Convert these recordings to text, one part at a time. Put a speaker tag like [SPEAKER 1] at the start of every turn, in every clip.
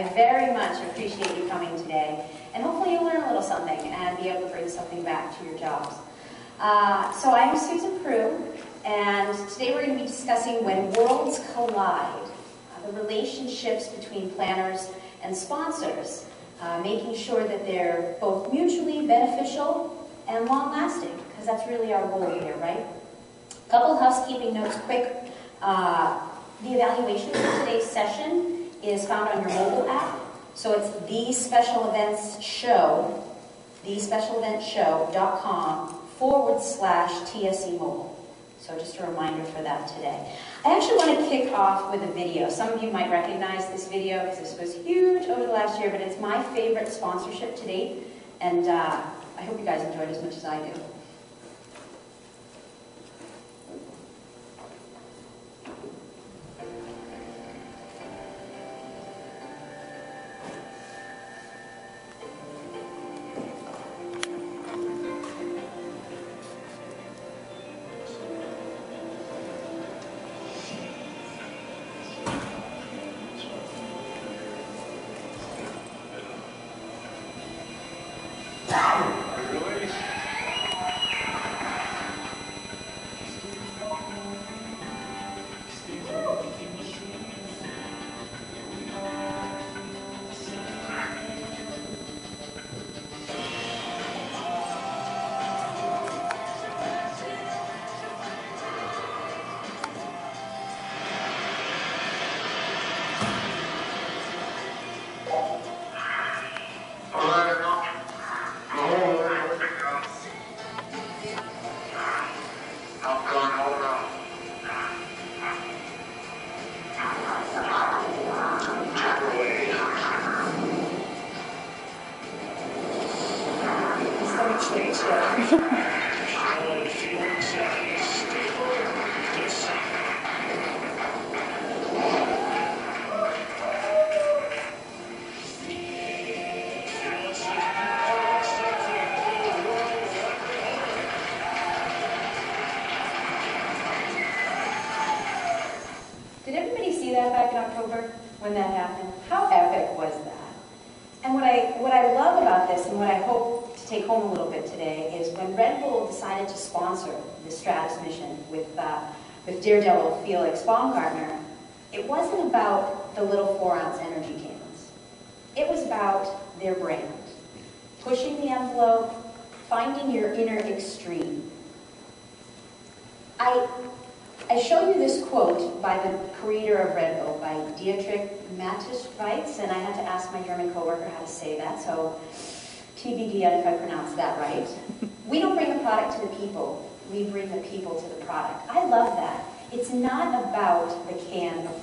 [SPEAKER 1] I very much appreciate you coming today, and hopefully you'll learn a little something and be able to bring something back to your jobs. Uh, so I'm Susan Prue, and today we're going to be discussing when worlds collide, uh, the relationships between planners and sponsors, uh, making sure that they're both mutually beneficial and long-lasting, because that's really our goal here, right? Couple housekeeping notes quick. Uh, the evaluation for today's session is found on your mobile app. So it's the special events show, thespecialeventshow.com forward slash TSE mobile. So just a reminder for that today. I actually want to kick off with a video. Some of you might recognize this video because this was huge over the last year, but it's my favorite sponsorship to date, and uh, I hope you guys enjoyed it as much as I do.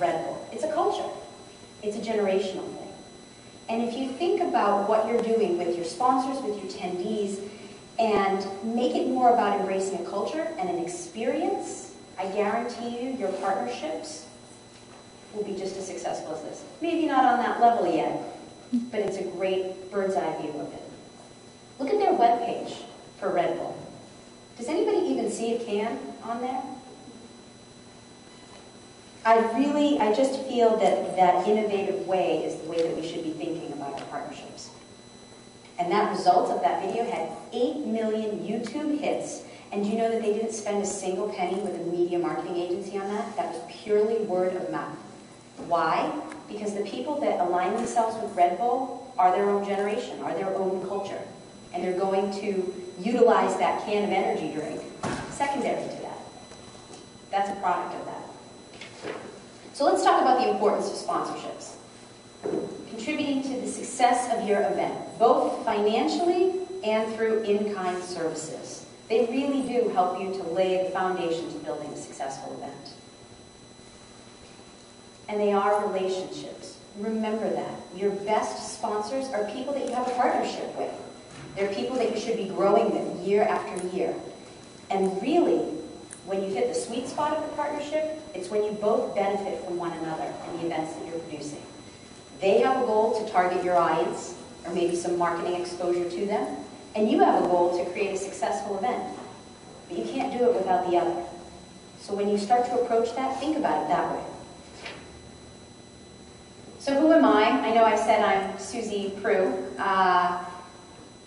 [SPEAKER 1] Red Bull. It's a culture. It's a generational thing. And if you think about what you're doing with your sponsors, with your attendees, and make it more about embracing a culture and an experience, I guarantee you your partnerships will be just as successful as this. Maybe not on that level yet, but it's a great bird's eye view of it. Look at their webpage for Red Bull. Does anybody even see a can on there? I really, I just feel that that innovative way is the way that we should be thinking about our partnerships. And that result of that video had 8 million YouTube hits and do you know that they didn't spend a single penny with a media marketing agency on that? That was purely word of mouth. Why? Because the people that align themselves with Red Bull are their own generation, are their own culture. And they're going to utilize that can of energy drink secondary to that. That's a product of that. So let's talk about the importance of sponsorships. Contributing to the success of your event, both financially and through in-kind services. They really do help you to lay the foundation to building a successful event. And they are relationships. Remember that. Your best sponsors are people that you have a partnership with. They're people that you should be growing with year after year. And really, when you hit the sweet spot of the partnership, it's when you both benefit from one another and the events that you're producing. They have a goal to target your audience, or maybe some marketing exposure to them, and you have a goal to create a successful event. But you can't do it without the other. So when you start to approach that, think about it that way. So who am I? I know I said I'm Susie Prue. Uh,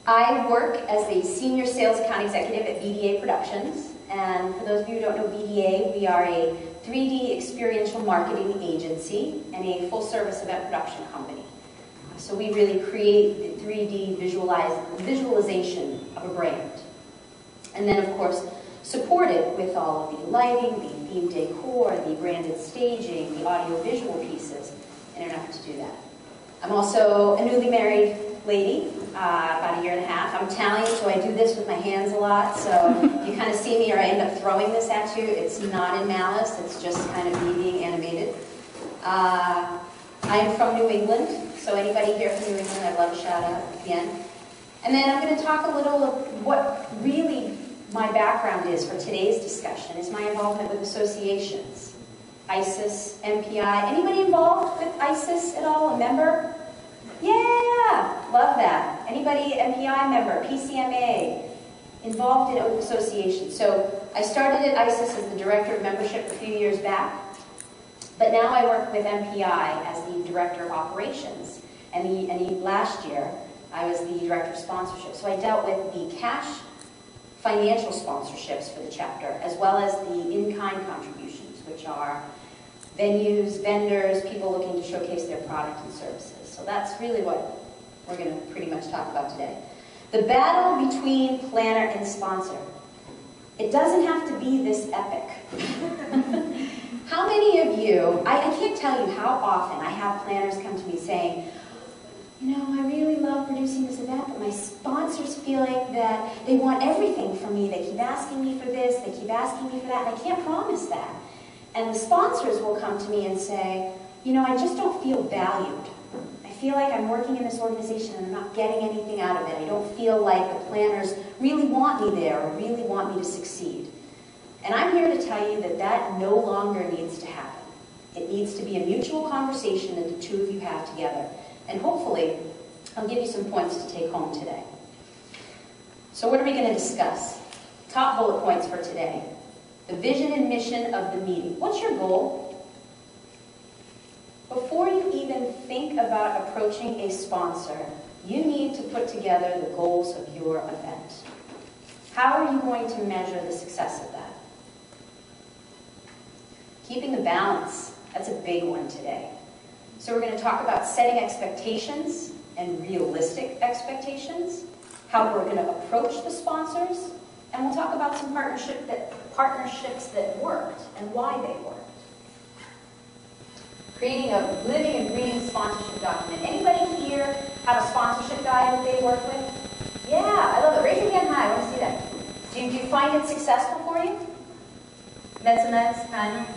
[SPEAKER 1] I work as the Senior Sales Account Executive at VDA Productions. And for those of you who don't know VDA, we are a 3D experiential marketing agency and a full-service event production company. So we really create the 3D visualize, visualization of a brand. And then, of course, support it with all of the lighting, the theme decor, the branded staging, the audio-visual pieces in an effort to do that. I'm also a newly married lady, uh, about a year and a half. I'm Italian, so I do this with my hands a lot. So you kind of see me or I end up throwing this at you. It's not in malice. It's just kind of me being animated. Uh, I'm from New England, so anybody here from New England, I'd love a shout out at the end. And then I'm going to talk a little of what really my background is for today's discussion, is my involvement with associations. ISES, MPI. Anybody involved with ISES at all? A member? Yeah, love that. Anybody MPI member, PCMA, involved in association. So I started at ISES as the director of membership a few years back, but now I work with MPI as the director of operations. And, the, and the, last year, I was the director of sponsorship. So I dealt with the cash financial sponsorships for the chapter, as well as the in-kind contributions, which are venues, vendors, people looking to showcase their product and services. So that's really what we're going to pretty much talk about today. The battle between planner and sponsor. It doesn't have to be this epic. how many of you, I, I can't tell you how often I have planners come to me saying, you know, I really love producing this event, but my sponsor's feeling that they want everything from me. They keep asking me for this, they keep asking me for that, and I can't promise that. And the sponsors will come to me and say, you know, I just don't feel valued. Feel like I'm working in this organization and I'm not getting anything out of it. I don't feel like the planners really want me there or really want me to succeed. And I'm here to tell you that that no longer needs to happen. It needs to be a mutual conversation that the two of you have together. And hopefully, I'll give you some points to take home today. So what are we going to discuss? Top bullet points for today. The vision and mission of the meeting. What's your goal? Before you even think about approaching a sponsor, you need to put together the goals of your event. How are you going to measure the success of that? Keeping the balance, that's a big one today. So we're going to talk about setting expectations and realistic expectations, how we're going to approach the sponsors, and we'll talk about some partnership that, partnerships that worked and why they worked creating a living and breathing sponsorship document. Anybody here have a sponsorship guide that they work with? Yeah, I love it. Raise your hand high. I want to see that. Do you, do you find it successful for you? That's a nice kind of.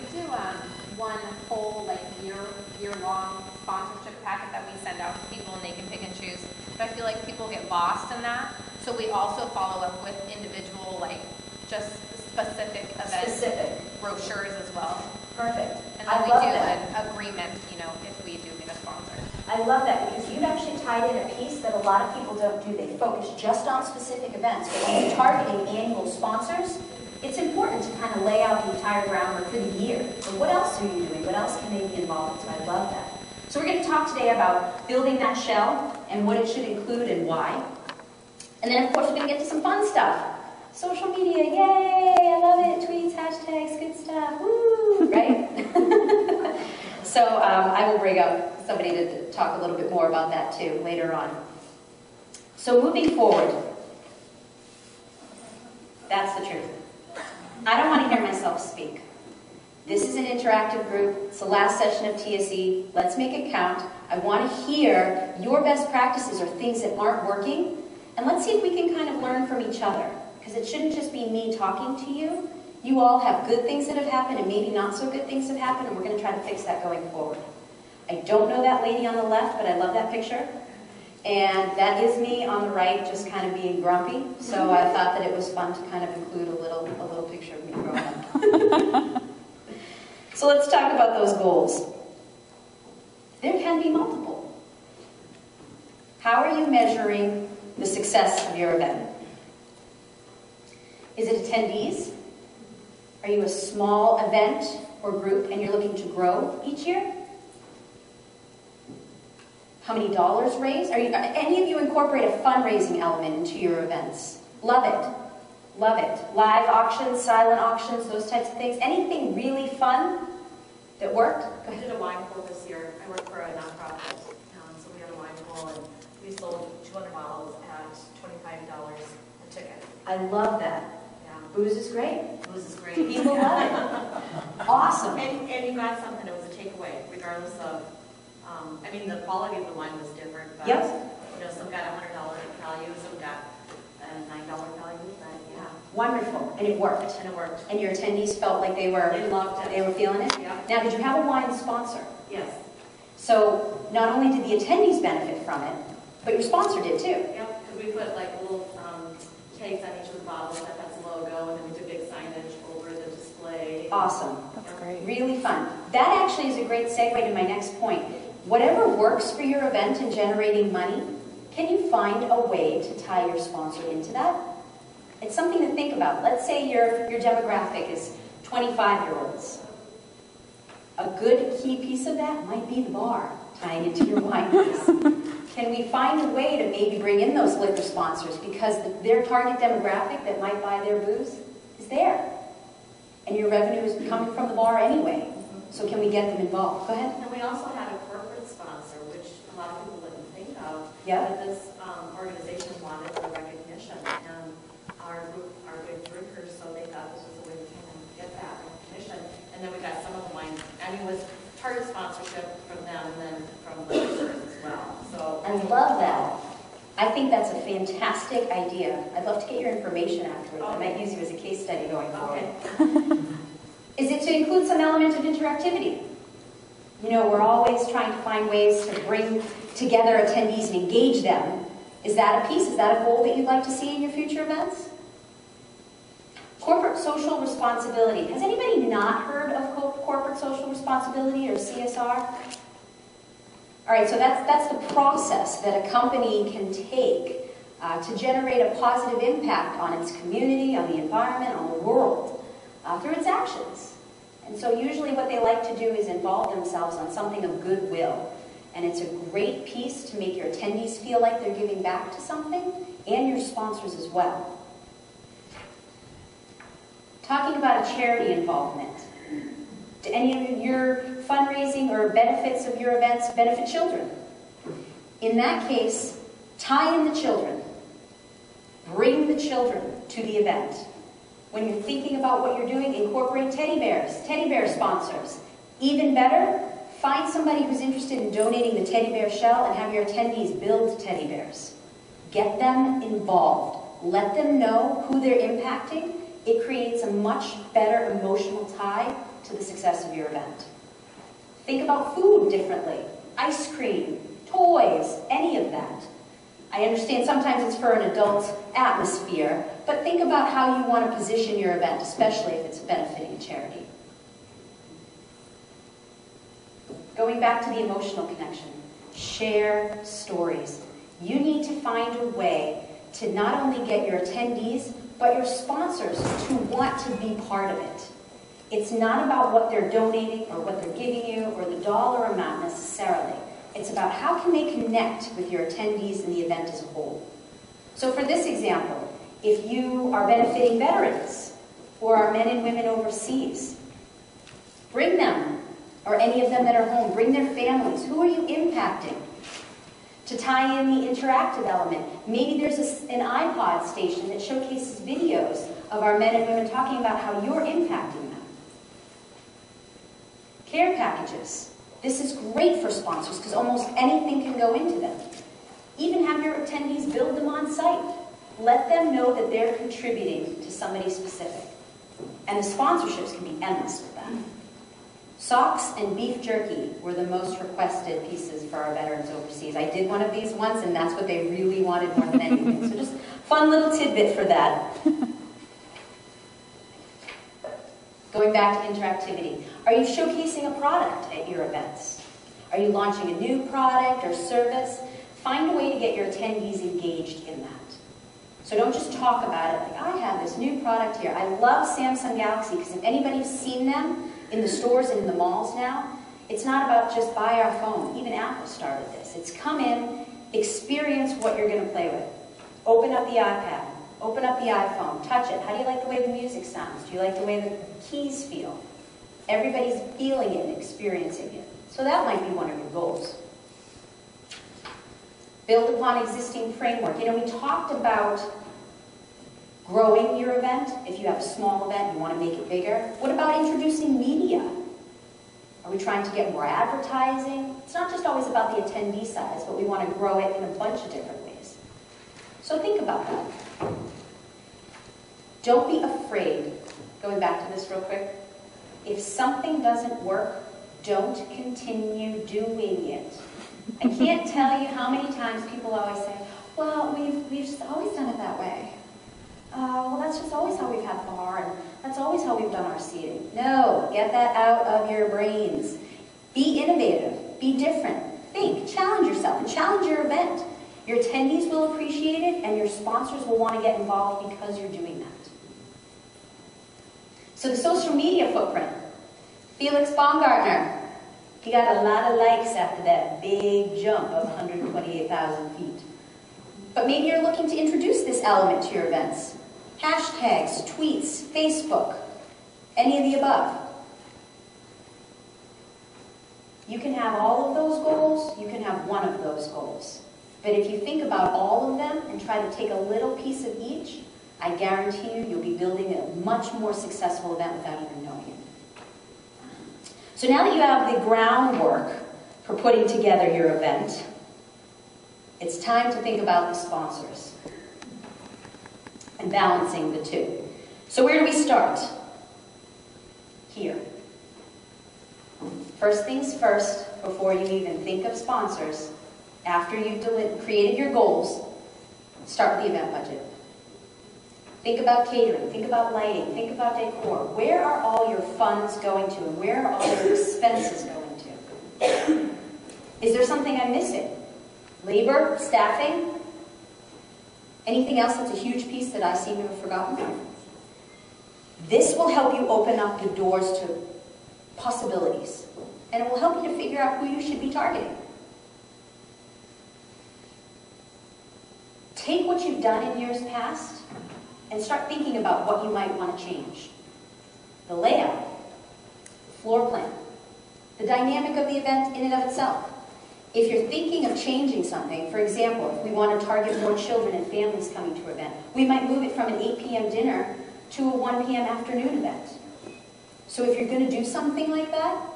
[SPEAKER 2] We do um, one whole like year year long sponsorship packet that we send out to people and they can pick and choose. But I feel like people get lost in that. So we also follow up with individual like just specific event
[SPEAKER 1] Specific.
[SPEAKER 2] brochures as well.
[SPEAKER 1] Perfect. I
[SPEAKER 2] we
[SPEAKER 1] love
[SPEAKER 2] do
[SPEAKER 1] that.
[SPEAKER 2] an agreement, you know, if we do get a sponsor.
[SPEAKER 1] I love that because you've actually tied in a piece that a lot of people don't do. They focus just on specific events. But when you're targeting annual sponsors, it's important to kind of lay out the entire groundwork for the year. So what else are you doing? What else can they be involved in? So I love that. So we're going to talk today about building that shell and what it should include and why. And then, of course, we're going to get to some fun stuff. Social media, yay! I love it. Tweets, hashtags, good stuff. Woo! Right? so um, I will bring up somebody to talk a little bit more about that too later on. So moving forward, that's the truth. I don't want to hear myself speak. This is an interactive group. It's the last session of TSE. Let's make it count. I want to hear your best practices or things that aren't working, and let's see if we can kind of learn from each other. Because it shouldn't just be me talking to you. You all have good things that have happened and maybe not so good things have happened, and we're going to try to fix that going forward. I don't know that lady on the left, but I love that picture. And that is me on the right, just kind of being grumpy. So I thought that it was fun to kind of include a little, a little picture of me growing up. so let's talk about those goals. There can be multiple. How are you measuring the success of your event? Is it attendees? Are you a small event or group and you're looking to grow each year? how many dollars raised? Are you, any of you incorporate a fundraising element into your events? Love it. Love it. Live auctions, silent auctions, those types of things. Anything really fun that worked? Go
[SPEAKER 3] I did a wine pool this year. I work for a nonprofit, um, so we had a wine pool and we sold 200 bottles at $25 a ticket.
[SPEAKER 1] I love that.
[SPEAKER 3] Yeah,
[SPEAKER 1] Booze is great.
[SPEAKER 3] Booze is great.
[SPEAKER 1] People love it. Awesome.
[SPEAKER 3] And, and you got something, it was a takeaway, regardless of, um, I mean, the quality of the wine was different, but,
[SPEAKER 1] Yep.
[SPEAKER 3] you know, some got a $100 value, some got a $9 value, but yeah,
[SPEAKER 1] Wonderful. And it worked.
[SPEAKER 3] and it worked.
[SPEAKER 1] And your attendees felt like they were,
[SPEAKER 3] They loved
[SPEAKER 1] they were feeling it?
[SPEAKER 3] Yeah,
[SPEAKER 1] Now, did you have a wine sponsor?
[SPEAKER 3] yes,
[SPEAKER 1] So not only did the attendees benefit from it, but your sponsor did too.
[SPEAKER 3] yep, because we put like little um, tags on each of the bottles that has the logo, and then we did big signage over
[SPEAKER 1] Awesome.
[SPEAKER 4] That's great.
[SPEAKER 1] Really fun. That actually is a great segue to my next point. Whatever works for your event in generating money, can you find a way to tie your sponsor into that? It's something to think about. Let's say your, your demographic is 25-year-olds. A good key piece of that might be the bar tying into your wine piece. Can we find a way to maybe bring in those liquor sponsors because the- their target demographic that might buy their booze is there? And your revenue is coming from the bar anyway. So can we get them involved? Go ahead.
[SPEAKER 3] And we also had a corporate sponsor, which a lot of people wouldn't think of.
[SPEAKER 1] Yeah.
[SPEAKER 3] But this um, organization wanted the recognition, and our group are big drinkers, so they thought this was a way to kind of get that recognition. And then we got some of the wine, I mean, it was part of sponsorship from them, and then from the drinkers as well, so.
[SPEAKER 1] I love that. I think that's a fantastic idea. I'd love to get your information afterwards. I might use you as a case study going forward. Is it to include some element of interactivity? You know, we're always trying to find ways to bring together attendees and engage them. Is that a piece? Is that a goal that you'd like to see in your future events? Corporate social responsibility. Has anybody not heard of corporate social responsibility or CSR? All right, so that's, that's the process that a company can take uh, to generate a positive impact on its community, on the environment, on the world uh, through its actions. And so usually what they like to do is involve themselves on something of goodwill. And it's a great piece to make your attendees feel like they're giving back to something and your sponsors as well. Talking about a charity involvement. Do any of your fundraising or benefits of your events benefit children? In that case, tie in the children. Bring the children to the event. When you're thinking about what you're doing, incorporate teddy bears, teddy bear sponsors. Even better, find somebody who's interested in donating the teddy bear shell and have your attendees build teddy bears. Get them involved. Let them know who they're impacting. It creates a much better emotional tie to the success of your event. Think about food differently. Ice cream, toys, any of that. I understand sometimes it's for an adult atmosphere, but think about how you want to position your event, especially if it's benefiting a charity. Going back to the emotional connection, share stories. You need to find a way to not only get your attendees, but your sponsors to want to be part of it. It's not about what they're donating or what they're giving you or the dollar amount necessarily. It's about how can they connect with your attendees and the event as a whole. So for this example, if you are benefiting veterans or our men and women overseas, bring them, or any of them that are home, bring their families. Who are you impacting? To tie in the interactive element, maybe there's a, an iPod station that showcases videos of our men and women talking about how you're impacting. Care packages. This is great for sponsors because almost anything can go into them. Even have your attendees build them on site. Let them know that they're contributing to somebody specific. And the sponsorships can be endless with that. Socks and beef jerky were the most requested pieces for our veterans overseas. I did one of these once, and that's what they really wanted more than anything. So just fun little tidbit for that. Going back to interactivity. Are you showcasing a product at your events? Are you launching a new product or service? Find a way to get your attendees engaged in that. So don't just talk about it like, I have this new product here. I love Samsung Galaxy because if anybody's seen them in the stores and in the malls now, It's not about just buy our phone. Even Apple started this. It's come in, experience what you're going to play with. Open up the iPad, open up the iPhone, touch it. How do you like the way the music sounds? Do you like the way the keys feel? Everybody's feeling it and experiencing it. So that might be one of your goals. Build upon existing framework. You know, we talked about growing your event. If you have a small event, you want to make it bigger. What about introducing media? Are we trying to get more advertising? It's not just always about the attendee size, but we want to grow it in a bunch of different ways. So think about that. Don't be afraid. Going back to this real quick. If something doesn't work, don't continue doing it. I can't tell you how many times people always say, well, we've, we've just always done it that way. Uh, well, that's just always how we've had bar, and that's always how we've done our seating. No, get that out of your brains. Be innovative. Be different. Think. Challenge yourself and challenge your event. Your attendees will appreciate it, and your sponsors will want to get involved because you're doing that. So the social media footprint. Felix Baumgartner. He got a lot of likes after that big jump of 128,000 feet. But maybe you're looking to introduce this element to your events. Hashtags, tweets, Facebook, any of the above. You can have all of those goals, you can have one of those goals. But if you think about all of them and try to take a little piece of each, I guarantee you, you'll be building a much more successful event without even knowing it. So now that you have the groundwork for putting together your event, it's time to think about the sponsors and balancing the two. So where do we start? Here. First things first, before you even think of sponsors, after you've created your goals, start with the event budget. Think about catering, think about lighting, think about decor. Where are all your funds going to and where are all your expenses going to? Is there something I'm missing? Labor, staffing? Anything else that's a huge piece that I seem to have forgotten? This will help you open up the doors to possibilities. And it will help you to figure out who you should be targeting. Take what you've done in years past and start thinking about what you might want to change. The layout, the floor plan, the dynamic of the event in and of itself. If you're thinking of changing something, for example, if we want to target more children and families coming to our event, we might move it from an 8 p.m. dinner to a 1 p.m. afternoon event. So if you're going to do something like that,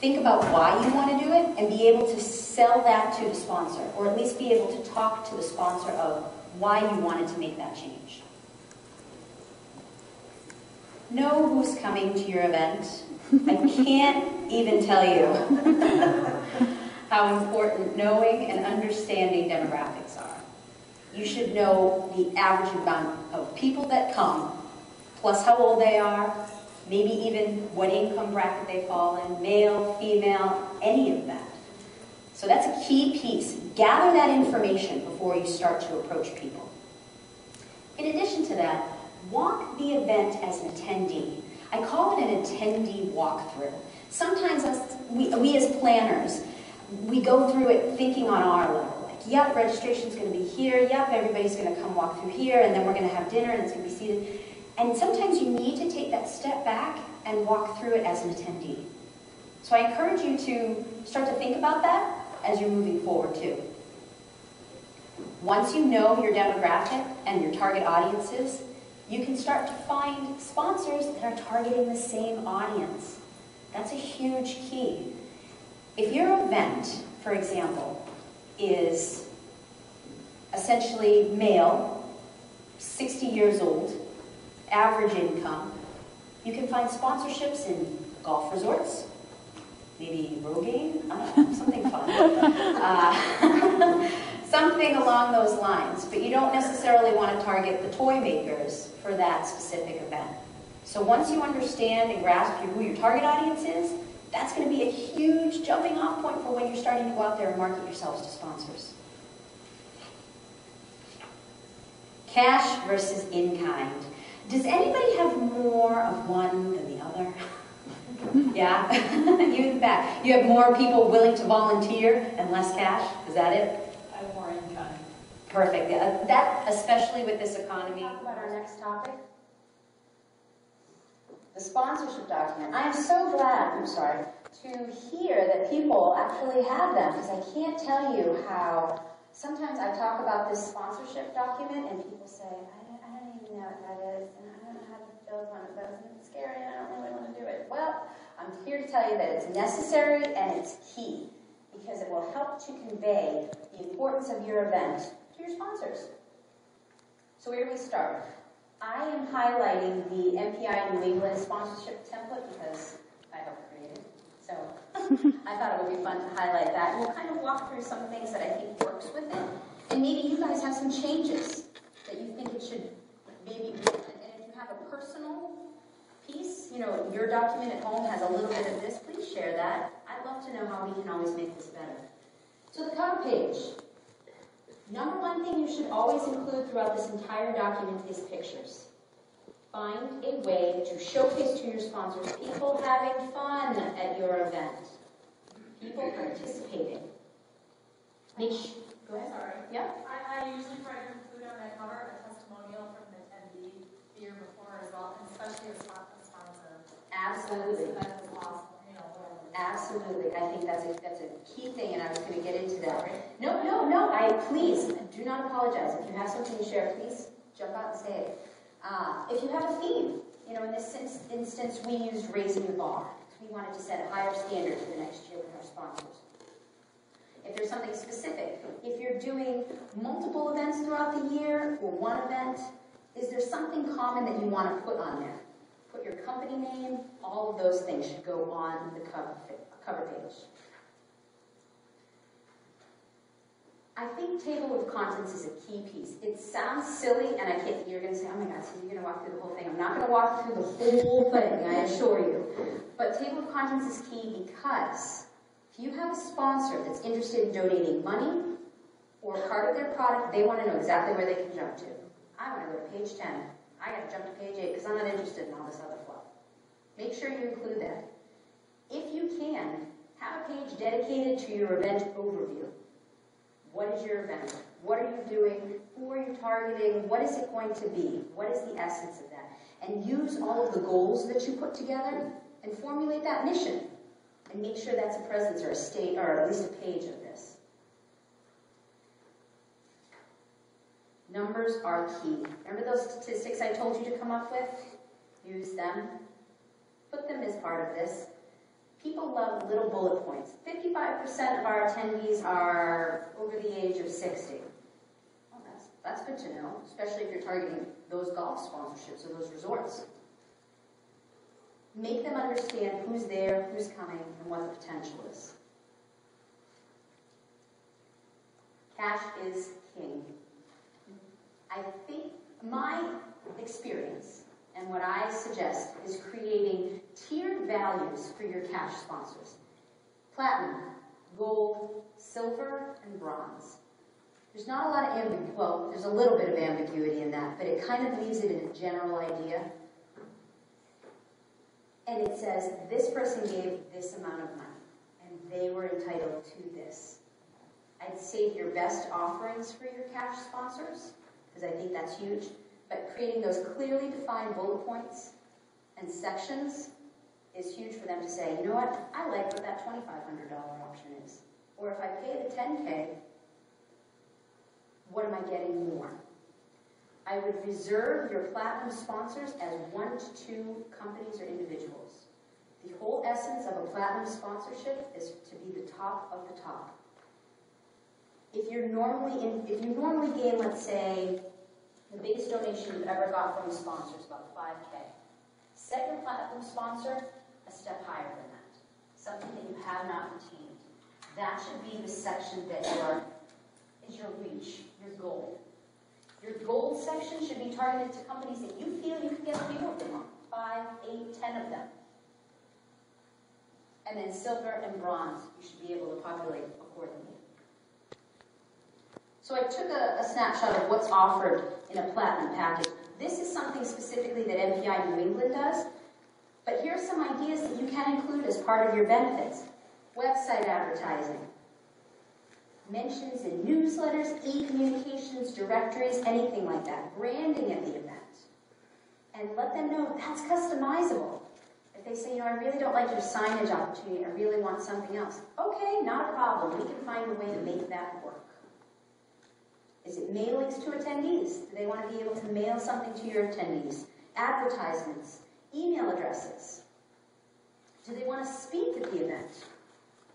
[SPEAKER 1] think about why you want to do it and be able to sell that to the sponsor, or at least be able to talk to the sponsor of why you wanted to make that change. Know who's coming to your event. I can't even tell you how important knowing and understanding demographics are. You should know the average amount of people that come, plus how old they are, maybe even what income bracket they fall in, male, female, any of that. So that's a key piece. Gather that information before you start to approach people. In addition to that, walk the event as an attendee. I call it an attendee walkthrough. Sometimes us, we, we as planners, we go through it thinking on our level. Like, yep, registration's going to be here. Yep, everybody's going to come walk through here, and then we're going to have dinner, and it's going to be seated. And sometimes you need to take that step back and walk through it as an attendee. So I encourage you to start to think about that as you're moving forward too. Once you know your demographic and your target audiences, you can start to find sponsors that are targeting the same audience. That's a huge key. If your event, for example, is essentially male, 60 years old, average income, you can find sponsorships in golf resorts, maybe Rogaine, something fun. Uh, something along those lines, but you don't necessarily want to target the toy makers for that specific event. So once you understand and grasp who your target audience is, that's going to be a huge jumping off point for when you're starting to go out there and market yourselves to sponsors. Cash versus in-kind. Does anybody have more of one than the other? Yeah, you in the back. You have more people willing to volunteer and less cash? Is that it?
[SPEAKER 4] I'm more in kind.
[SPEAKER 1] Perfect. Yeah, That, especially with this economy. Talk about our next topic. The sponsorship document. I am so glad, I'm sorry, to hear that people actually have them because I can't tell you how sometimes I talk about this sponsorship document and people say, I don't, I don't even know what that is and I don't know how to build one of those and it's scary and I don't really want to do it. Well, I'm here to tell you that it's necessary and it's key because it will help to convey the importance of your event your sponsors. So where do we start? I am highlighting the MPI New England sponsorship template because I helped create it. So I thought it would be fun to highlight that. And we'll kind of walk through some things that I think works with it. And maybe you guys have some changes that you think it should maybe, and if you have a personal piece, you know, your document at home has a little bit of this, please share that. I'd love to know how we can always make this better. So the cover page. Number one thing you should always include throughout this entire document is pictures. Find a way to showcase to your sponsors people having fun at your event, people participating. Make sh- go ahead.
[SPEAKER 4] Sorry.
[SPEAKER 1] Yeah.
[SPEAKER 4] I, I usually try to include on my cover a testimonial from an attendee the year before as well, and especially a sponsor.
[SPEAKER 1] Absolutely.
[SPEAKER 4] So that was awesome, you know, whatever.
[SPEAKER 1] Absolutely. I think that's a, that's a key thing, and I was going to get into that. No, no, no, I, please, do not apologize. If you have something to share, please jump out and say it. Uh, if you have a theme, you know, in this ins- instance, we used raising the bar. We wanted to set a higher standard for the next year with our sponsors. If there's something specific, if you're doing multiple events throughout the year or one event, is there something common that you want to put on there? Put your company name, all of those things should go on the cover, cover page. I think table of contents is a key piece. It sounds silly, and I can't, you're gonna say, oh my God, so you're gonna walk through the whole thing. I'm not gonna walk through the whole thing, I assure you. But table of contents is key because if you have a sponsor that's interested in donating money or part of their product, they wanna know exactly where they can jump to. I wanna go to page ten. I gotta jump to page eight because I'm not interested in all this other fluff. Make sure you include that. If you can, have a page dedicated to your event overview. What is your event? What are you doing? Who are you targeting? What is it going to be? What is the essence of that? And use all of the goals that you put together and formulate that mission. And make sure that's a presence or a state or at least a page of this. Numbers are key. Remember those statistics I told you to come up with? Use them. Put them as part of this. People love little bullet points. 55% of our attendees are over the age of 60. Well, that's, that's good to know, especially if you're targeting those golf sponsorships or those resorts. Make them understand who's there, who's coming, and what the potential is. Cash is king. I think my experience and what I suggest is creating tiered values for your cash sponsors. Platinum, gold, silver, and bronze. There's not a lot of ambiguity, well, there's a little bit of ambiguity in that, but it kind of leaves it in a general idea. And it says, this person gave this amount of money, and they were entitled to this. I'd save your best offerings for your cash sponsors, because I think that's huge. But creating those clearly defined bullet points and sections is huge for them to say, you know what, I like what that $2,500 option is. Or if I pay the 10K, what am I getting more? I would reserve your platinum sponsors as one to two companies or individuals. The whole essence of a platinum sponsorship is to be the top of the top. If you're normally in, if you normally gain, let's say, the biggest donation you've ever got from a sponsor is about 5K. Set your sponsor a step higher than that, something that you have not attained. That should be the section that your, is your reach, your goal. Your gold section should be targeted to companies that you feel you can get a few of them on, five, eight, ten of them. And then silver and bronze, you should be able to populate accordingly. So I took a, a snapshot of what's offered in a platinum package. This is something specifically that MPI New England does, but here are some ideas that you can include as part of your benefits. Website advertising, mentions in newsletters, e-communications, directories, anything like that. Branding at the event. And let them know that's customizable. If they say, you know, I really don't like your signage opportunity, I really want something else. Okay, not a problem. We can find a way to make that work. Is it mailings to attendees? Do they want to be able to mail something to your attendees? Advertisements, email addresses. Do they want to speak at the event?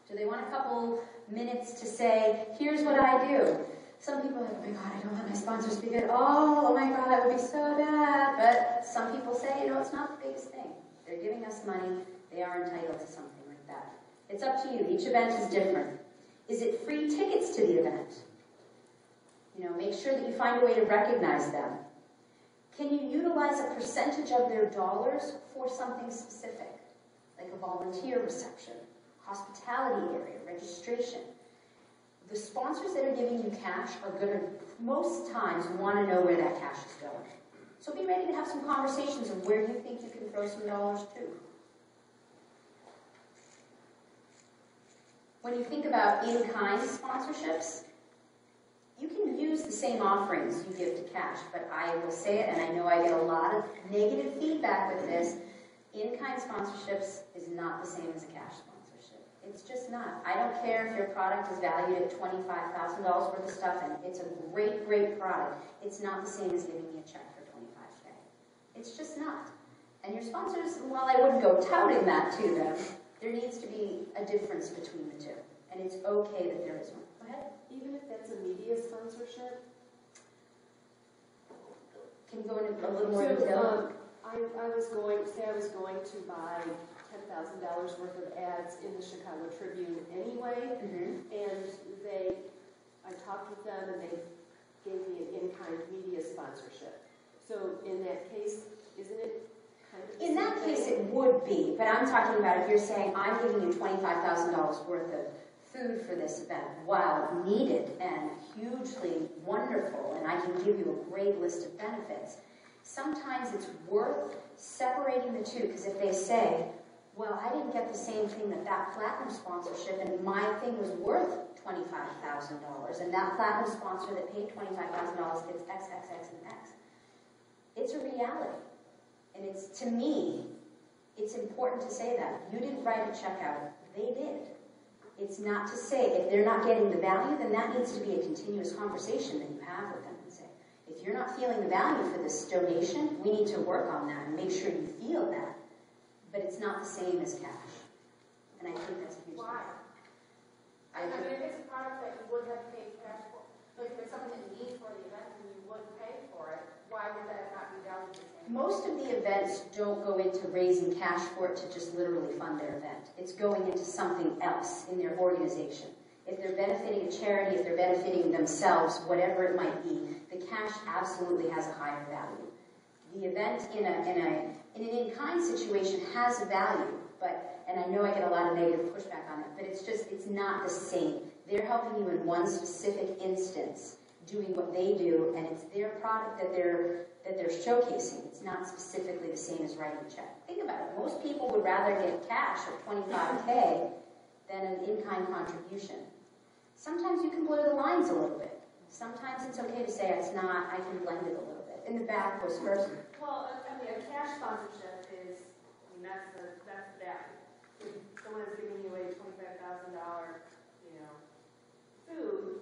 [SPEAKER 1] Do they want a couple minutes to say, here's what I do? Some people are like, oh my God, I don't want my sponsor to speak at all. Oh my God, that would be so bad. But some people say, you know, it's not the biggest thing. They're giving us money. They are entitled to something like that. It's up to you. Each event is different. Is it free tickets to the event? You know, make sure that you find a way to recognize them. Can you utilize a percentage of their dollars for something specific, like a volunteer reception, hospitality area, registration? The sponsors that are giving you cash are going to, most times, want to know where that cash is going. So be ready to have some conversations of where you think you can throw some dollars to. When you think about in-kind sponsorships, you can use the same offerings you give to cash, but I will say it, and I know I get a lot of negative feedback with this. In-kind sponsorships is not the same as a cash sponsorship. It's just not. I don't care if your product is valued at $25,000 worth of stuff, and it's a great, great product. It's not the same as giving me a check for 25K. It's just not. And your sponsors, while I wouldn't go touting that to them, there needs to be a difference between the two. And it's okay that there is one.
[SPEAKER 5] Even if that's a media sponsorship?
[SPEAKER 1] Can you go into a little more
[SPEAKER 5] So,
[SPEAKER 1] detail?
[SPEAKER 5] um, I, I was going, say I was going to buy ten thousand dollars worth of ads in the Chicago Tribune anyway,
[SPEAKER 1] Mhm.
[SPEAKER 5] and they, I talked with them and they gave me an in-kind media sponsorship. So in that case, isn't it kind of? the
[SPEAKER 1] In that
[SPEAKER 5] same
[SPEAKER 1] case,
[SPEAKER 5] thing?
[SPEAKER 1] it would be, but I'm talking about if you're saying, I'm giving you twenty-five thousand dollars worth of food for this event, while needed and hugely wonderful, and I can give you a great list of benefits, sometimes it's worth separating the two, because if they say, well, I didn't get the same thing that that platinum sponsorship, and my thing was worth twenty-five thousand dollars, and that platinum sponsor that paid twenty-five thousand dollars gets X, X, X, and X. It's a reality. And it's, to me, it's important to say that. You didn't write a check out, they did. It's not to say, if they're not getting the value, then that needs to be a continuous conversation that you have with them and say, if you're not feeling the value for this donation, we need to work on that and make sure you feel that. But it's not the same as cash. And I think that's a huge
[SPEAKER 4] Why?
[SPEAKER 1] I
[SPEAKER 4] I mean, if it's a product that you would have paid cash for, like if it's something that you need for the event and you would pay for it, why would that not be valued?
[SPEAKER 1] Most of the events don't go into raising cash for it to just literally fund their event. It's going into something else in their organization. If they're benefiting a charity, if they're benefiting themselves, whatever it might be, the cash absolutely has a higher value. The event in a, in a, in an in-kind situation has a value, but, and I know I get a lot of negative pushback on it, but it's just, it's not the same. They're helping you in one specific instance, doing what they do, and it's their product that they're, that they're showcasing. It's not specifically the same as writing a check. Think about it. Most people would rather get cash of 25K than an in-kind contribution. Sometimes you can blur the lines a little bit. Sometimes it's okay to say it's not, I can blend it a little bit. In the back was first.
[SPEAKER 6] Well, I mean, a cash sponsorship is, I mean, that's the, that's the value. If someone is giving you a twenty-five thousand dollar, you know, food,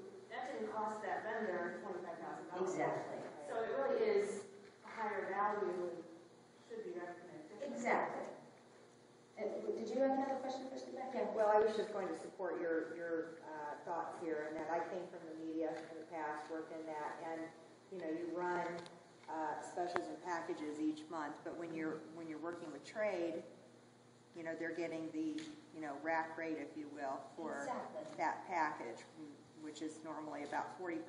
[SPEAKER 6] that didn't cost that vendor twenty-five thousand dollars.
[SPEAKER 1] Exactly.
[SPEAKER 6] So it really is a higher value and should be recognized.
[SPEAKER 1] Exactly. Uh, Did you have another question for Steve? Yeah.
[SPEAKER 7] Well, I was just going to support your, your uh, thoughts here, and that I came from the media in the past, worked in that, and, you know, you run uh, specials and packages each month, but when you're, when you're working with trade, you know, they're getting the, you know, rack rate, if you will, for
[SPEAKER 1] Exactly.
[SPEAKER 7] that package, which is normally about 40%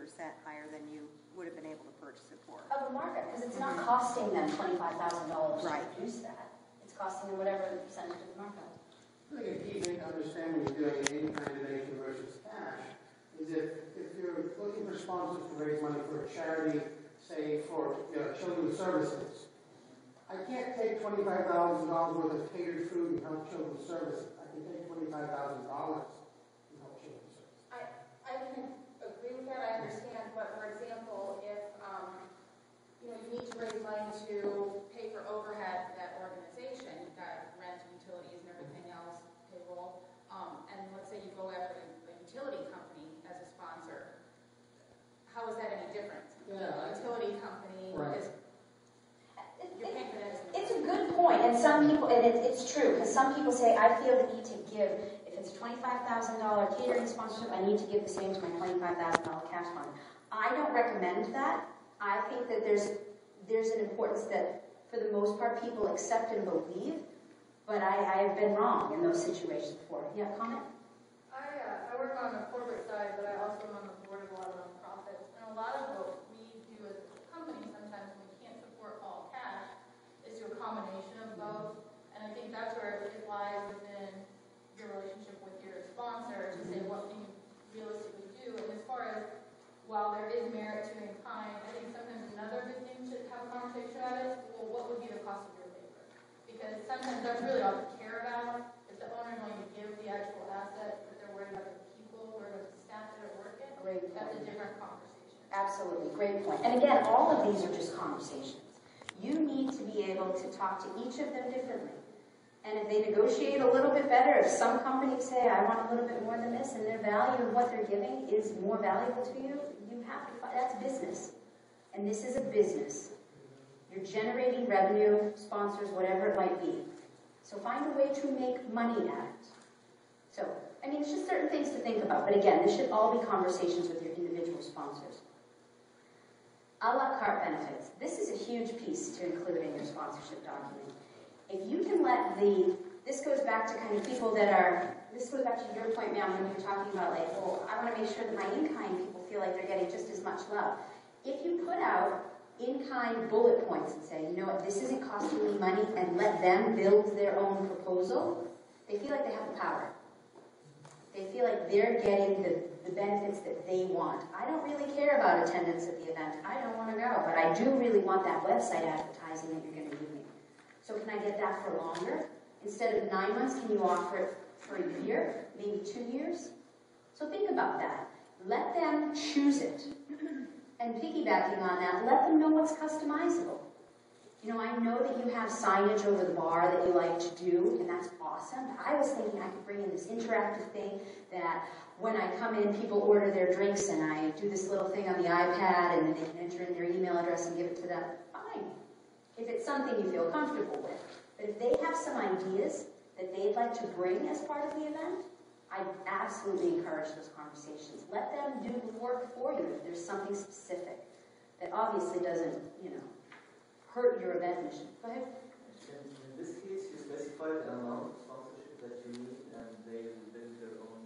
[SPEAKER 7] higher than you would have been able to purchase it for.
[SPEAKER 1] Of the market, because it's not costing them twenty-five thousand dollars to
[SPEAKER 7] Right.
[SPEAKER 1] produce that. It's costing them whatever the percentage of the markup.
[SPEAKER 8] I think a key thing to understand when you're doing any kind of donation versus cash is if, if you're looking for sponsors to raise money for a charity, say for you know, children's services, I I can't take twenty-five thousand dollars worth of catered food and help children's service. I can take twenty-five thousand dollars and help children's service.
[SPEAKER 6] I, I can agree with that, I understand, but for example, if, um, you know, you need to raise money to pay for overhead for that organization, you've got rent, utilities and everything else, payroll, um, and let's say you go after a a utility company as a sponsor, how is that any different?
[SPEAKER 8] Yeah, I-
[SPEAKER 6] The utility company
[SPEAKER 8] Right.
[SPEAKER 6] is, you're paying for that as an.
[SPEAKER 1] It's a good point, and some people, and it, it's true, because some people say, I feel the need to give, if it's a twenty-five thousand dollar catering sponsorship, I need to give the same to my twenty-five thousand dollar cash fund. I don't recommend that. I think that there's, there's an importance that, for the most part, people accept and believe, but I, I have been wrong in those situations before. Yeah, comment?
[SPEAKER 6] I, uh, I work on the corporate side, but I also am on the board of a lot of nonprofits. And a lot of what we do as a company, sometimes when we can't support all cash, is do a combination of both. And I think that's where it lies within your relationship with your sponsor to say, what can you realistically do? And as far as, while there is merit to in kind, I think sometimes another good thing to have a conversation about is, well, what would be the cost of your labor? Because sometimes that's really all they care about. If the owner's going to give the actual asset, but they're worried about the people are going staff that are working,
[SPEAKER 1] Great
[SPEAKER 6] that's a different conversation.
[SPEAKER 1] Absolutely, great point. And again, all of these are just conversations. You need to be able to talk to each of them differently. And if they negotiate a little bit better, if some companies say, I want a little bit more than this, and their value of what they're giving is more valuable to you, you have to, that's business. And this is a business. You're generating revenue, sponsors, whatever it might be. So find a way to make money at it. So, I mean, it's just certain things to think about. But again, this should all be conversations with your individual sponsors. A la carte benefits. This is a huge piece to include in your sponsorship document. If you can let the, this goes back to kind of people that are, this goes back to your point, ma'am, when you're talking about like, well, I want to make sure that my in-kind people feel like they're getting just as much love. If you put out in-kind bullet points and say, you know what, this isn't costing me money, and let them build their own proposal, they feel like they have the power. They feel like they're getting the, the benefits that they want. I don't really care about attendance at the event. I don't want to go, but I do really want that website advertising that you're going to me. So can I get that for longer? Instead of nine months, can you offer it for a year, maybe two years? So think about that. Let them choose it. And piggybacking on that, let them know what's customizable. You know, I know that you have signage over the bar that you like to do, and that's awesome. But I was thinking I could bring in this interactive thing that when I come in, people order their drinks, and I do this little thing on the iPad, and then they can enter in their email address and give it to them. If it's something you feel comfortable with. But if they have some ideas that they'd like to bring as part of the event, I absolutely encourage those conversations. Let them do the work for you if there's something specific that obviously doesn't, you know, hurt your event mission. Go ahead.
[SPEAKER 9] In this case, you specify the amount of sponsorship that you need, and they will build their own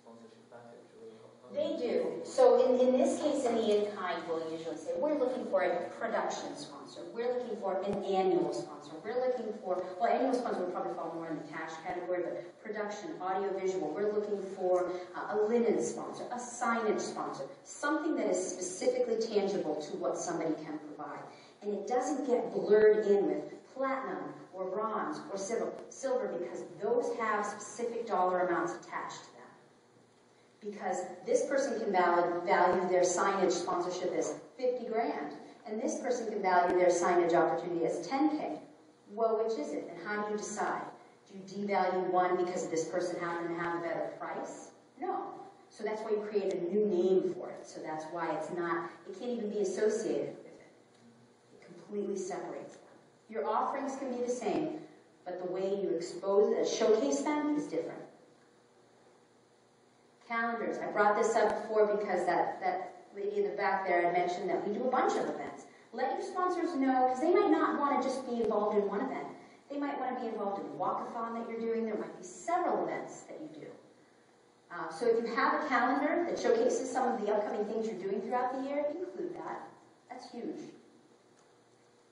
[SPEAKER 9] sponsorship package, or how? how-
[SPEAKER 1] They do. So in, this case, in the in-kind, we'll usually say, we're looking for a production sponsor. We're looking for an annual sponsor. We're looking for, well, annual sponsor would probably fall more in the cash category, but production, audio-visual. We're looking for uh, a linen sponsor, a signage sponsor, something that is specifically tangible to what somebody can provide. And it doesn't get blurred in with platinum or bronze or silver, because those have specific dollar amounts attached because this person can value, their signage sponsorship as 50 grand, and this person can value their signage opportunity as 10K. Well, which is it, and how do you decide? Do you devalue one because this person happened to have a better price? No. So that's why you create a new name for it. So that's why it's not, it can't even be associated with it. It completely separates them. Your offerings can be the same, but the way you expose, uh, showcase them is different. Calendars. I brought this up before because that, that lady in the back there had mentioned that we do a bunch of events. Let your sponsors know, because they might not want to just be involved in one event. They might want to be involved in the walkathon that you're doing. There might be several events that you do. Uh, so if you have a calendar that showcases some of the upcoming things you're doing throughout the year, include that. That's huge.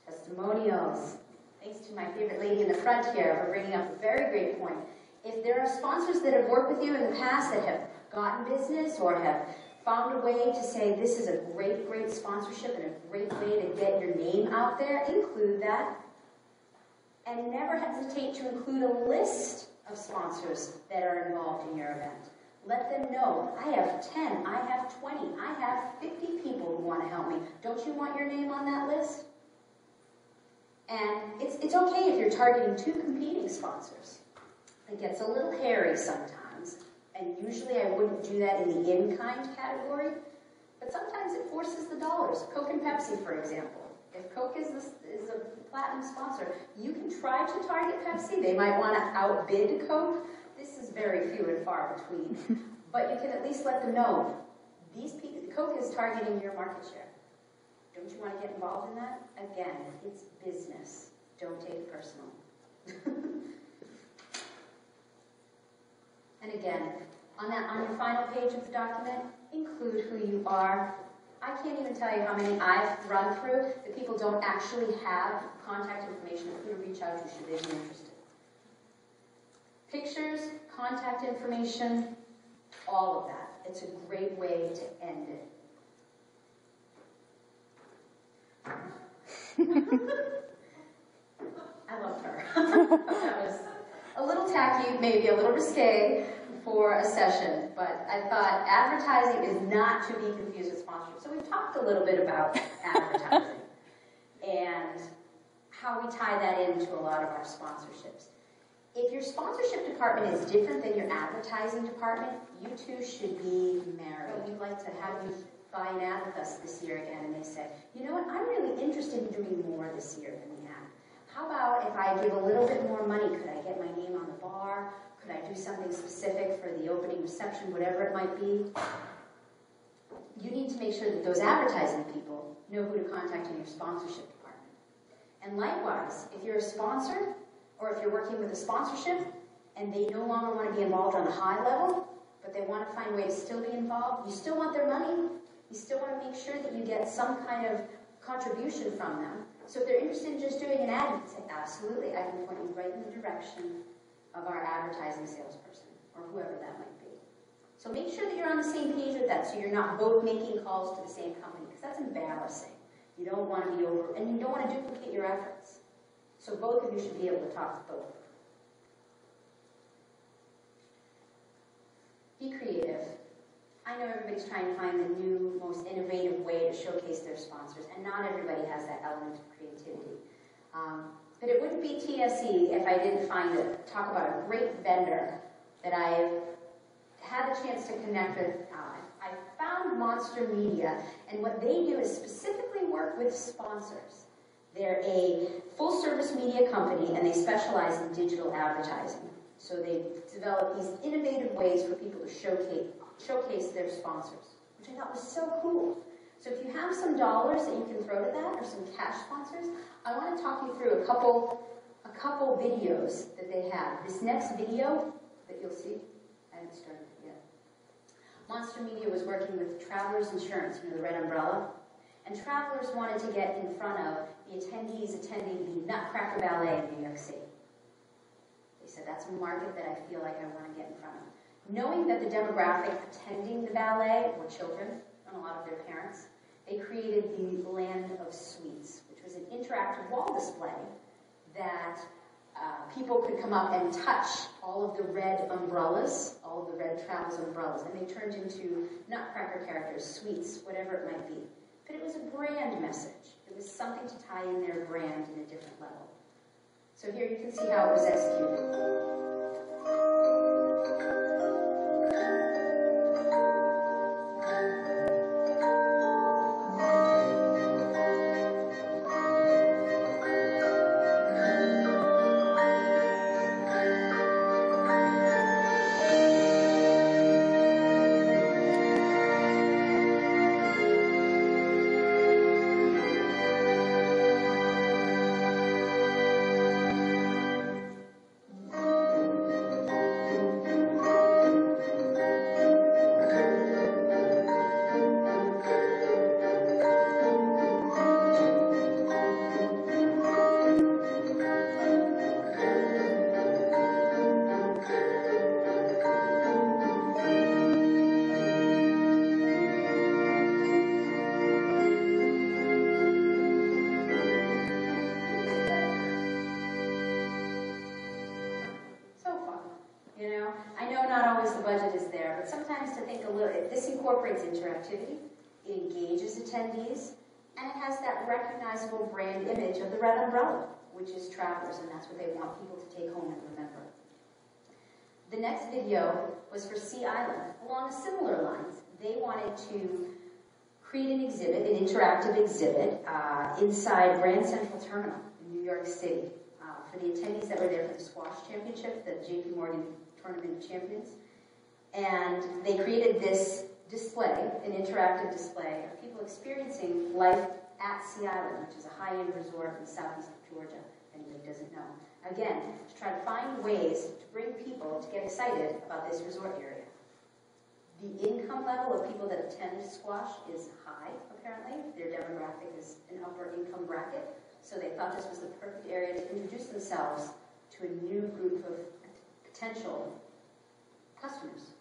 [SPEAKER 1] Testimonials. Thanks to my favorite lady in the front here for bringing up a very great point. If there are sponsors that have worked with you in the past that have gotten business or have found a way to say this is a great, great sponsorship and a great way to get your name out there, include that. And never hesitate to include a list of sponsors that are involved in your event. Let them know, I have 10, I have 20, I have 50 people who want to help me. Don't you want your name on that list? And it's, it's okay if you're targeting two competing sponsors. It gets a little hairy sometimes, and usually I wouldn't do that in the in-kind category, but sometimes it forces the dollars. Coke and Pepsi, for example. If Coke is, this, is a platinum sponsor, you can try to target Pepsi. They might want to outbid Coke. This is very few and far between. but you can at least let them know, these people, Coke is targeting your market share. Don't you want to get involved in that? Again, it's business. Don't take it personal. and again, on that on your final page of the document, include who you are. I can't even tell you how many I've run through that people don't actually have contact information of who to reach out to should they be interested. Pictures, contact information, all of that. It's a great way to end it. I loved her. that was a little tacky, maybe a little risque for a session, but I thought advertising is not to be confused with sponsorship. So we've talked a little bit about advertising and how we tie that into a lot of our sponsorships. If your sponsorship department is different than your advertising department, you two should be married. We'd like to have you buy an ad with us this year again, and they say, you know what, I'm really interested in doing more this year than the ad. How about if I give a little bit more money, could I get my name on the bar? Could I do something specific for the opening reception, whatever it might be? You need to make sure that those advertising people know who to contact in your sponsorship department. And likewise, if you're a sponsor, or if you're working with a sponsorship, and they no longer want to be involved on a high level, but they want to find a way to still be involved, you still want their money, you still want to make sure that you get some kind of contribution from them. So if they're interested in just doing an ad, you say, absolutely, I can point you right in the direction of our advertising salesperson, or whoever that might be. So make sure that you're on the same page with that, so you're not both making calls to the same company, because that's embarrassing. You don't want to be over, and you don't want to duplicate your efforts. So both of you should be able to talk to both. Be creative. I know everybody's trying to find the new, most innovative way to showcase their sponsors, and not everybody has that element of creativity. Um, but it wouldn't be TSE if I didn't find it. Talk about a great vendor that I've had a chance to connect with. Uh, I found Monster Media, and what they do is specifically work with sponsors. They're a full service media company, and they specialize in digital advertising. So they develop these innovative ways for people to showcase showcase their sponsors, which I thought was so cool. So if you have some dollars that you can throw to that, or some cash sponsors, I want to talk you through a couple, a couple videos that they have. This next video that you'll see, I haven't started it yet. Monster Media was working with Travelers Insurance, you know, the red umbrella, and Travelers wanted to get in front of the attendees attending the Nutcracker Ballet in New York City. They said, that's a market that I feel like I want to get in front of. Knowing that the demographic attending the ballet were children and a lot of their parents, they created the Land of Sweets, which was an interactive wall display that uh, people could come up and touch all of the red umbrellas, all of the red travels umbrellas, and they turned into nutcracker characters, sweets, whatever it might be. But it was a brand message. It was something to tie in their brand in a different level. So here you can see how it was executed. Long always the budget is there, but sometimes to think a little, this incorporates interactivity, it engages attendees, and it has that recognizable brand image of the red umbrella, which is travelers, and that's what they want people to take home and remember. The next video was for Sea Island. Along similar lines, they wanted to create an exhibit, an interactive exhibit, uh, inside Grand Central Terminal in New York City uh, for the attendees that were there for the squash championship, the JP Morgan Tournament of Champions. And they created this display, an interactive display of people experiencing life at Sea Island, which is a high-end resort in southeast Georgia, anybody doesn't know. Again, to try to find ways to bring people to get excited about this resort area. The income level of people that attend squash is high, apparently. Their demographic is an upper income bracket. So they thought this was the perfect area to introduce themselves to a new group of potential customers.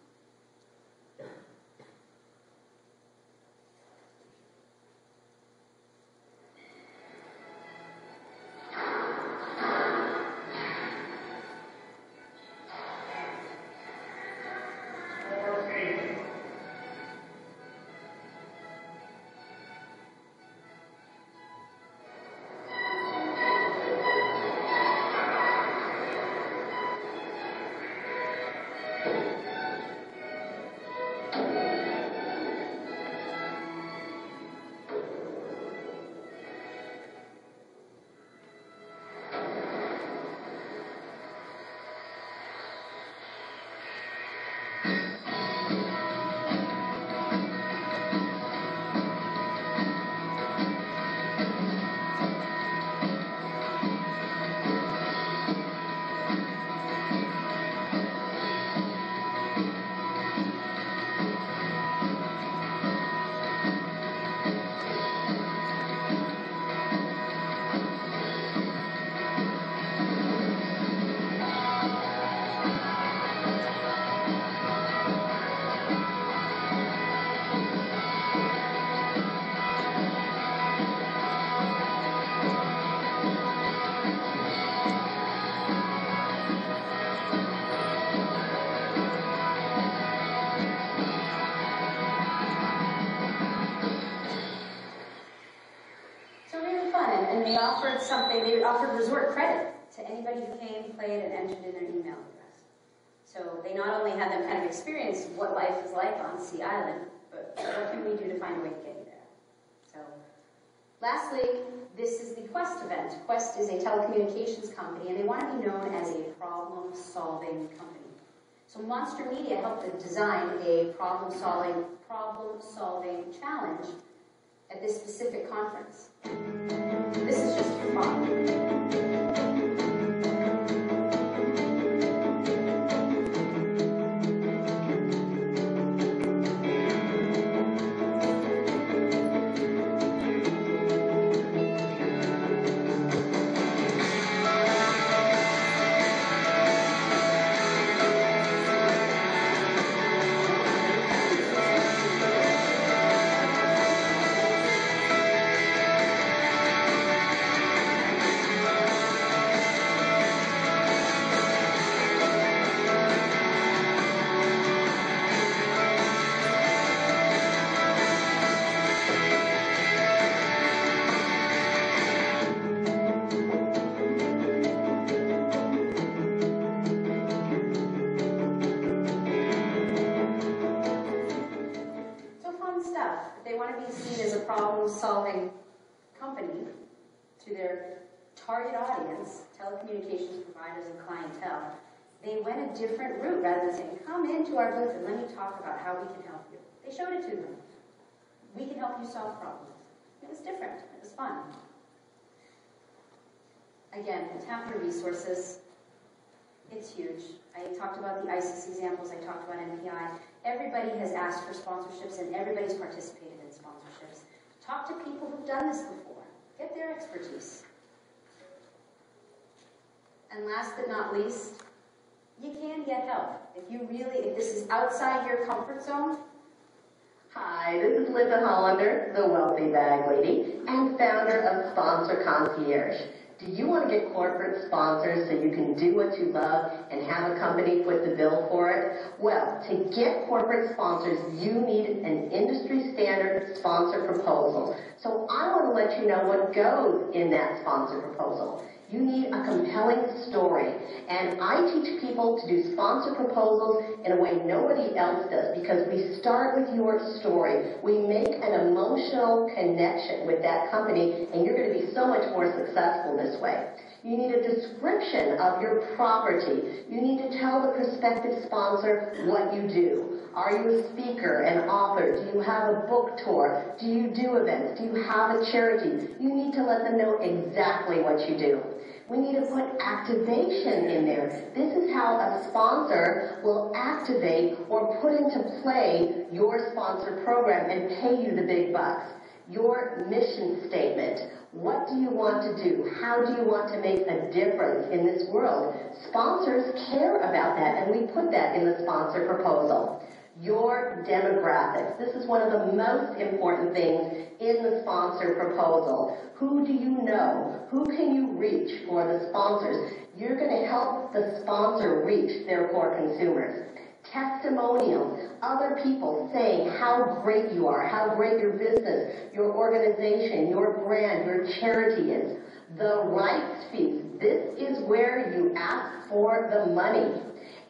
[SPEAKER 1] They offered resort credit to anybody who came, played, and entered in their email address. So they not only had them kind of experience what life is like on Sea Island, but what can we do to find a way to get there? So, lastly, this is the Qwest event. Qwest is a telecommunications company, and they want to be known as a problem-solving company. So Monster Media helped to design a problem-solving problem-solving challenge at this specific conference. This is just for fun. And let me talk about how we can help you. They showed it to them. We can help you solve problems. It was different. It was fun. Again, tap your resources. It's huge. I talked about the ISES examples. I talked about MPI. Everybody has asked for sponsorships and everybody's participated in sponsorships. Talk to people who've done this before. Get their expertise. And last but not least, you can get help. If you really, if this is outside your comfort zone,
[SPEAKER 10] Hi, this is Linda Hollander, the wealthy bag lady and founder of Sponsor Concierge. Do you want to get corporate sponsors so you can do what you love and have a company foot the bill for it? Well, to get corporate sponsors, you need an industry standard sponsor proposal. So I want to let you know what goes in that sponsor proposal. You need a compelling story. And I teach people to do sponsor proposals in a way nobody else does because we start with your story. We make an emotional connection with that company and you're going to be so much more successful this way. You need a description of your property. You need to tell the prospective sponsor what you do. Are you a speaker, an author? Do you have a book tour? Do you do events? Do you have a charity? You need to let them know exactly what you do. We need to put activation in there. This is how a sponsor will activate or put into play your sponsor program and pay you the big bucks. Your mission statement. What do you want to do? How do you want to make a difference in this world? Sponsors care about that, and we put that in the sponsor proposal. Your demographics. This is one of the most important things in the sponsor proposal. Who do you know? Who can you reach for the sponsors? You're going to help the sponsor reach their core consumers. Testimonials, other people saying how great you are, how great your business, your organization, your brand, your charity is. The rights fees. This is where you ask for the money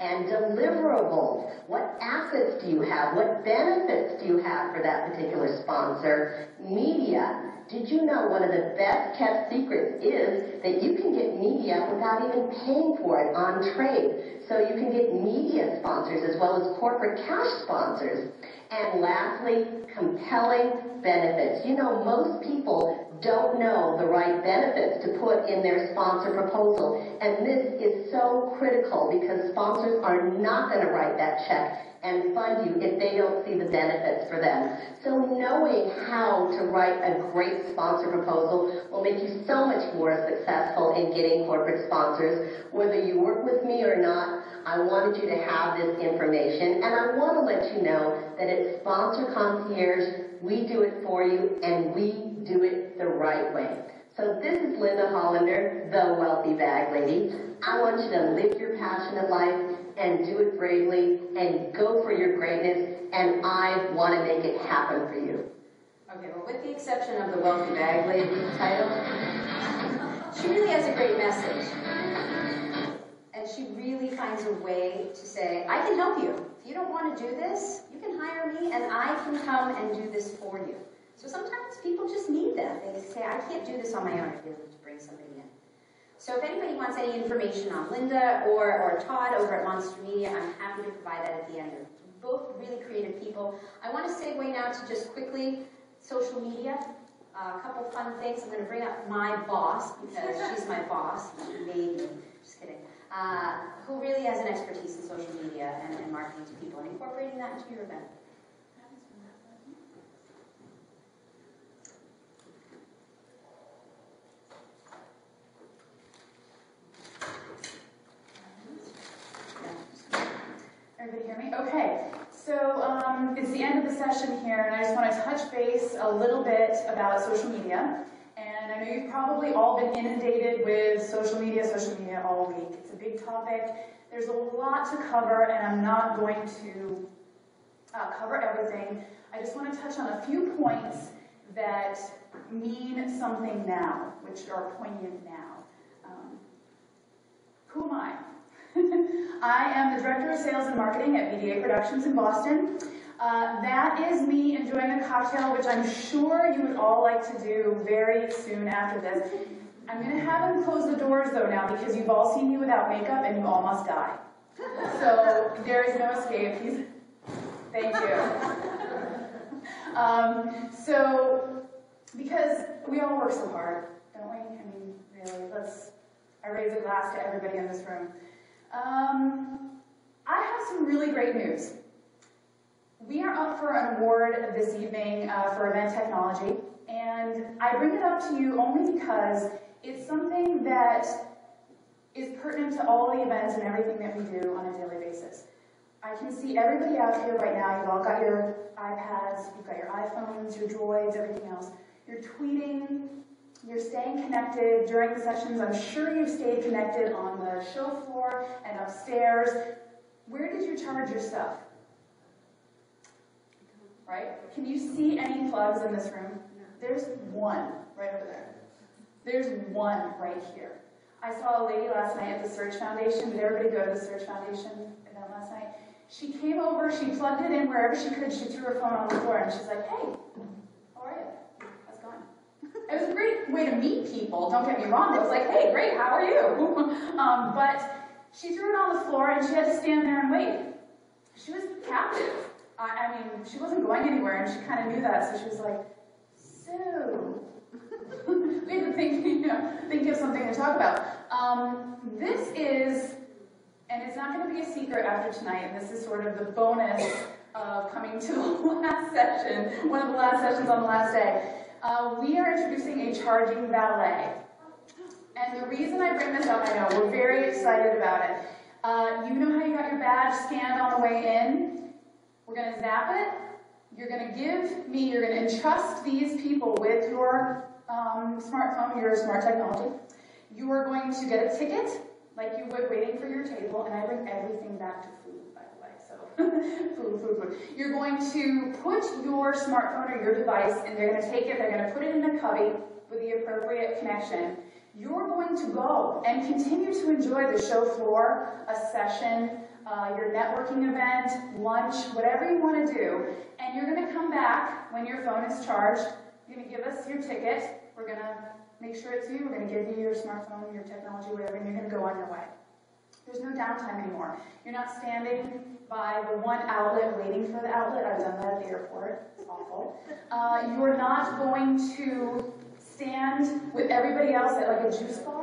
[SPEAKER 10] and deliverables. What assets do you have? What benefits do you have for that particular sponsor? Media. Did you know one of the best kept secrets is that you can get media without even paying for it on trade. So you can get media sponsors as well as corporate cash sponsors. And lastly, compelling benefits. You know, most people don't know the right benefits to put in their sponsor proposal. And this is so critical because sponsors are not going to write that check and fund you if they don't see the benefits for them. So knowing how to write a great sponsor proposal will make you so much more successful in getting corporate sponsors. Whether you work with me or not, I wanted you to have this information and I want to let you know that at Sponsor Concierge, we do it for you and we do it the right way. So this is Linda Hollander, the Wealthy Bag Lady. I want you to live your passionate life and do it bravely and go for your greatness and I want to make it happen for you.
[SPEAKER 1] Okay, well, with the exception of the Wealthy Bag Lady title, she really has a great message. And she really finds a way to say, I can help you. You don't want to do this, you can hire me and I can come and do this for you. So sometimes people just need that. They say, I can't do this on my own. I feel to bring somebody in. So if anybody wants any information on Linda or, or Todd over at Monster Media, I'm happy to provide that at the end. They're both really creative people. I want to segue now to just quickly social media. Uh, a couple fun things. I'm going to bring up my boss because she's my boss. Maybe. Just kidding. Uh, who really has an expertise in social media and, marketing to people and incorporating that into your event.
[SPEAKER 11] Everybody hear me? Okay. So um, it's the end of the session here, and I just want to touch base a little bit about social media. Know you've probably all been inundated with social media, social media all week. It's a big topic. There's a lot to cover, and I'm not going to uh, cover everything. I just want to touch on a few points that mean something now, which are poignant now. Um, who am I? I am the Director of Sales and Marketing at VDA Productions in Boston. Uh, that is me enjoying a cocktail, which I'm sure you would all like to do very soon after this. I'm going to have him close the doors though now because you've all seen me without makeup and you all must die. So there is no escape. He's... Thank you. Um, so, because we all work so hard, don't we? I mean, really, let's, I raise a glass to everybody in this room. Um, I have some really great news. We are up for an award this evening uh, for event technology, and I bring it up to you only because it's something that is pertinent to all the events and everything that we do on a daily basis. I can see everybody out here right now, you've all got your iPads, you've got your iPhones, your droids, everything else. You're tweeting, you're staying connected during the sessions. I'm sure you've stayed connected on the show floor and upstairs. Where did you charge your stuff? Right? Can you see any plugs in this room? There's one right over there. There's one right here. I saw a lady last night at the Search Foundation. Did everybody go to the Search Foundation event last night? She came over, she plugged it in wherever she could, she threw her phone on the floor, and she's like, hey, how are you? How's it going? It was a great way to meet people, don't get me wrong. It was like, hey, great, how are you? um, but she threw it on the floor, and she had to stand there and wait. She was captive. I, I mean, she wasn't going anywhere, and she kind of knew that, so she was like, so, we had to think, you know, think of something to talk about. Um, this is, and it's not going to be a secret after tonight, this is sort of the bonus of coming to the last session, one of the last sessions on the last day. Uh, we are introducing a charging valet. And the reason I bring this up, I know, we're very excited about it. Uh, you know how you got your badge scanned on the way in? We're going to zap it. You're going to give me, you're going to entrust these people with your um, smartphone, your smart technology. You are going to get a ticket, like you would waiting for your table, and I bring everything back to food, by the way. So, food, food, food. You're going to put your smartphone or your device, and they're going to take it, they're going to put it in a cubby with the appropriate connection. You're going to go and continue to enjoy the show floor, a session, uh, your networking event, lunch, whatever you want to do, and you're going to come back when your phone is charged. You're going to give us your ticket. We're going to make sure it's you. We're going to give you your smartphone, your technology, whatever, and you're going to go on your way. There's no downtime anymore. You're not standing by the one outlet waiting for the outlet. I've done that at the airport. It's awful. Uh, you're not going to stand with everybody else at like a juice bar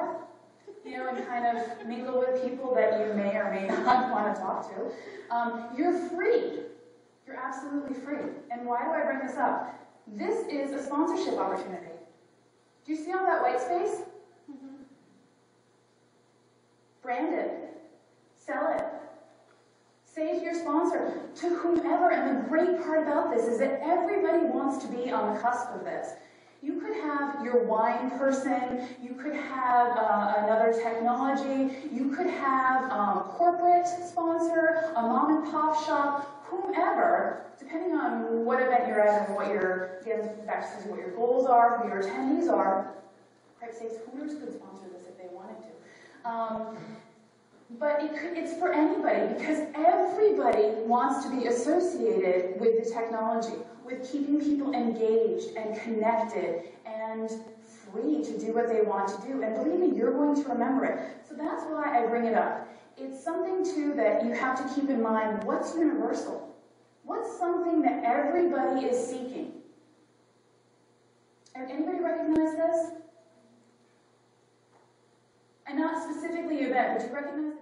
[SPEAKER 11] you know, and kind of mingle with people that you may or may not want to talk to. Um, you're free. You're absolutely free. And why do I bring this up? This is a sponsorship opportunity. Do you see all that white space? Mm-hmm. Brand it. Sell it. Say to your sponsor, to whomever, and the great part about this is that everybody wants to be on the cusp of this. You could have your wine person, you could have uh, another technology, you could have um, a corporate sponsor, a mom and pop shop, whomever, depending on what event you're at and what your, what your goals are, who your attendees are. Christ sakes, Hooters could sponsor this if they wanted to. Um, but it could, it's for anybody because everybody wants to be associated with the technology, with keeping people engaged and connected and free to do what they want to do. And believe me, you're going to remember it. So that's why I bring it up. It's something, too, that you have to keep in mind. What's universal? What's something that everybody is seeking? And anybody recognize this? And not specifically Yvette, but you recognize it?